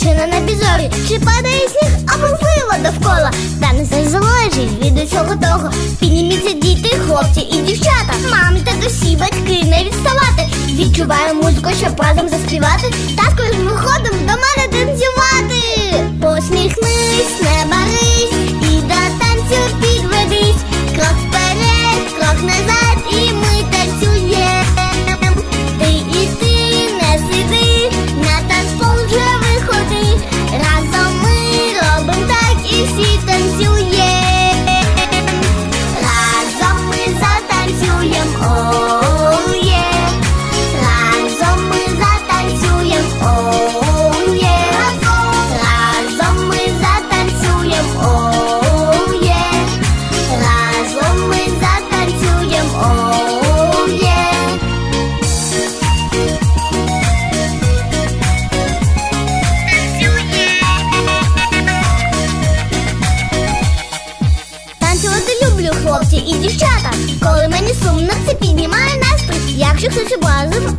чи на небізорі, чи падає сніг, або впливо довкола. Та не все залежить від усього того. Підніміться діти, хлопці і дівчата. Мамі та досі батьки не відставати. Відчуваю музику, щоб разом заспівати. Татко ж виходимо до мене танцювати. Посміхнись,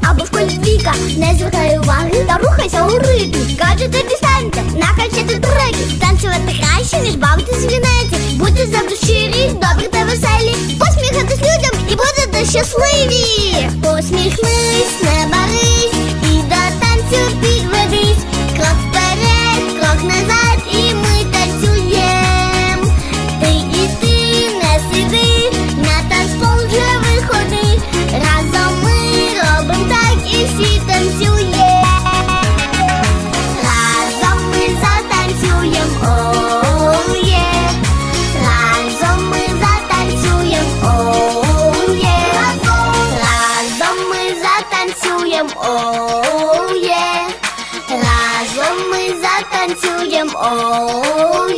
або в колі не звертай уваги та рухайся у ритмі. Гаджети дістаньте, накачати треки. Танцювати краще, ніж бавитись в лінеті. Будьте завжди щирі, добрі та веселі. Посміхатись людям і будете щасливі. Посміхнись, не барись, oh.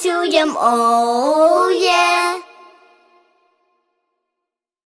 siêu dâm ổ yeah